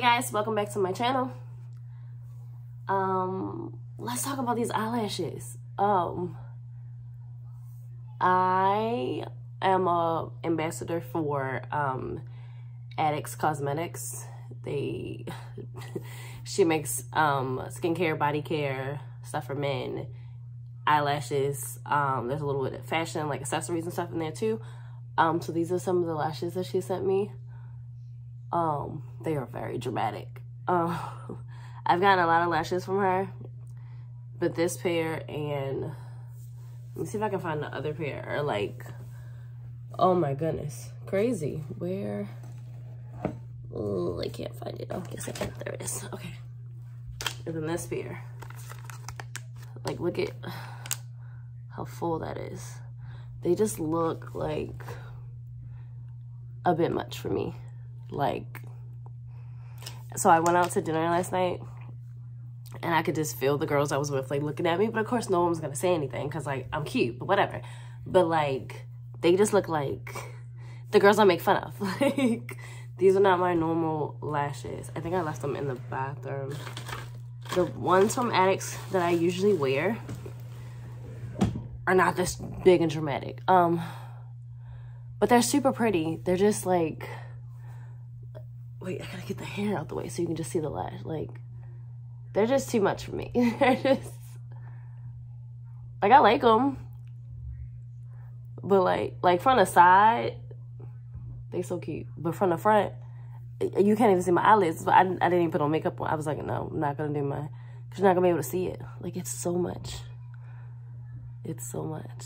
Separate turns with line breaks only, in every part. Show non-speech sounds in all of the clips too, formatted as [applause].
guys welcome back to my channel. Um let's talk about these eyelashes. Um i am a ambassador for um Addix Cosmetics. They [laughs] she makes um skincare body care stuff for men eyelashes. Um there's a little bit of fashion like accessories and stuff in there too. Um so these are some of the lashes that she sent me um, they are very dramatic. Um, [laughs] I've gotten a lot of lashes from her, but this pair and let me see if I can find the other pair are like, oh my goodness, crazy. Where? Oh, I can't find it. Oh, yes I can. There it is. Okay. And then this pair. Like, look at how full that is. They just look like a bit much for me. Like, so I went out to dinner last night and I could just feel the girls I was with like looking at me. But of course, no one was gonna say anything because like I'm cute, but whatever. But like, they just look like the girls I make fun of. [laughs] like, these are not my normal lashes. I think I left them in the bathroom. The ones from Addix that I usually wear are not this big and dramatic. Um, but they're super pretty. They're just like wait, I gotta get the hair out the way so you can just see the lash. Like, they're just too much for me. [laughs] they're just, like, I like them. But, like, like from the side, they so cute. But from the front, you can't even see my eyelids. But I, I didn't even put on makeup on. I was like, no, I'm not gonna do my, because you're not gonna be able to see it. Like, it's so much. It's so much.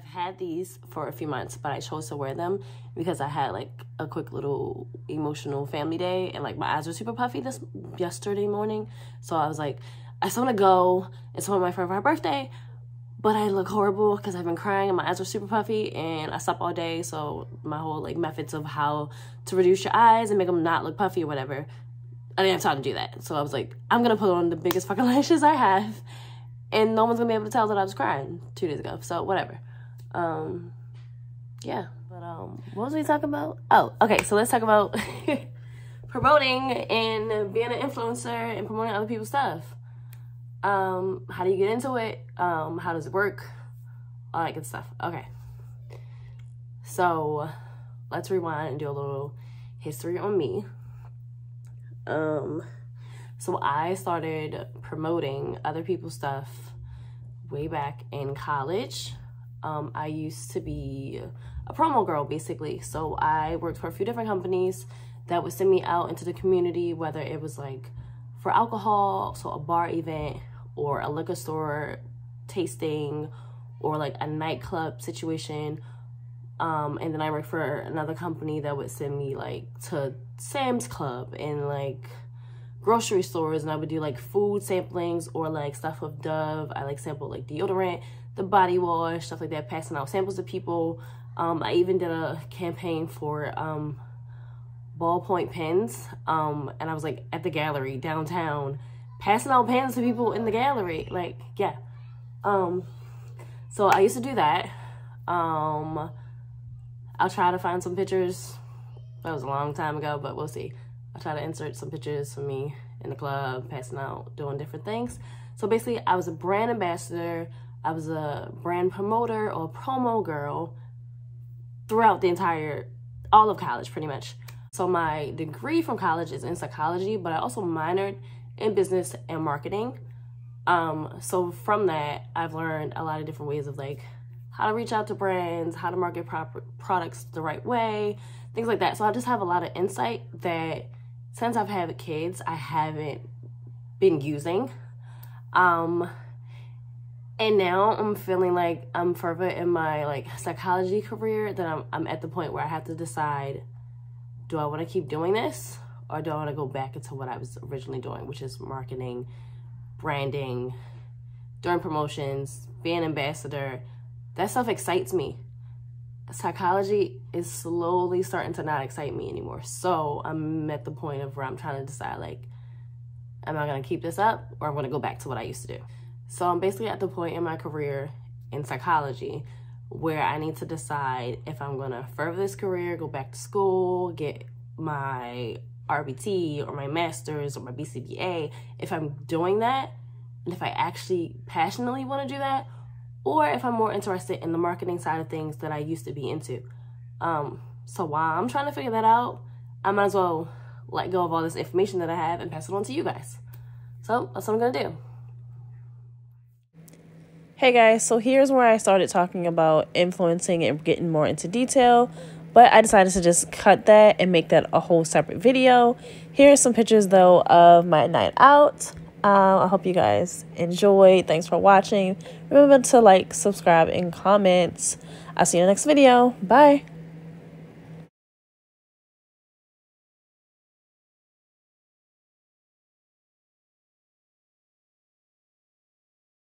I've had these for a few months, but I chose to wear them because I had like a quick little emotional family day and like my eyes were super puffy this yesterday morning. So I was like, I just want to go and support my friend for her birthday, but I look horrible because I've been crying and my eyes were super puffy and I slept all day. So my whole like methods of how to reduce your eyes and make them not look puffy or whatever, I didn't have time to do that. So I was like, I'm to put on the biggest fucking [laughs] lashes I have and no one's to be able to tell that I was crying two days ago. So whatever. Um, yeah. But um, what was we talking about? Oh, okay. So let's talk about [laughs] promoting and being an influencer and promoting other people's stuff. Um, how do you get into it? Um, how does it work? All that good stuff. Okay. So let's rewind and do a little history on me. Um, so I started promoting other people's stuff way back in college um, I used to be a promo girl basically. So I worked for a few different companies that would send me out into the community, whether it was like for alcohol, so a bar event or a liquor store tasting or like a nightclub situation. Um, and then I worked for another company that would send me like to Sam's Club and like grocery stores and I would do like food samplings or like stuff with Dove. I like sample like deodorant the body wash, stuff like that, passing out samples to people. Um, I even did a campaign for um, ballpoint pens. Um, and I was like at the gallery downtown, passing out pens to people in the gallery. Like, yeah. Um, so I used to do that. Um, I'll try to find some pictures. That was a long time ago, but we'll see. I'll try to insert some pictures for me in the club, passing out, doing different things. So basically, I was a brand ambassador I was a brand promoter or promo girl throughout the entire, all of college pretty much. So my degree from college is in psychology, but I also minored in business and marketing. Um, so from that, I've learned a lot of different ways of like how to reach out to brands, how to market proper products the right way, things like that. So I just have a lot of insight that since I've had kids, I haven't been using. Um, and now I'm feeling like I'm further in my like psychology career that I'm, I'm at the point where I have to decide, do I want to keep doing this or do I want to go back into what I was originally doing, which is marketing, branding, doing promotions, being an ambassador. That stuff excites me. Psychology is slowly starting to not excite me anymore. So I'm at the point of where I'm trying to decide like, am I going to keep this up or I'm going to go back to what I used to do? So I'm basically at the point in my career in psychology where I need to decide if I'm going to further this career, go back to school, get my RBT or my master's or my BCBA, if I'm doing that and if I actually passionately want to do that, or if I'm more interested in the marketing side of things that I used to be into. Um, so while I'm trying to figure that out, I might as well let go of all this information that I have and pass it on to you guys. So that's what I'm gonna do.
Hey guys, so here's where I started talking about influencing and getting more into detail, but I decided to just cut that and make that a whole separate video. Here are some pictures though of my night out. Uh, I hope you guys enjoyed. Thanks for watching. Remember to like, subscribe, and comment. I'll see you in the next video. Bye.